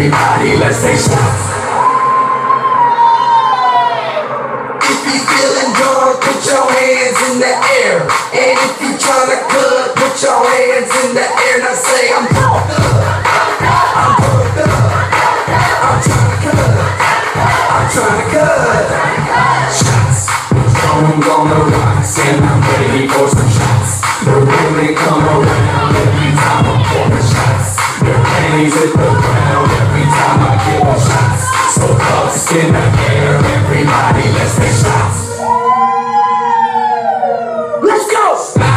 Everybody, let's say shots. If you feeling drunk, put your hands in the air. And if you tryna cut, put your hands in the air. Now say, I'm pumped up. I'm pumped up. I'm tryna cut. I'm tryna cut. Shots. Stones on the rocks, and I'm ready for some shots. The women come around every time I'm pouring shots. Their panties at the ground time I give them shots. So thugs in the air, everybody, let's take shots. Let's go!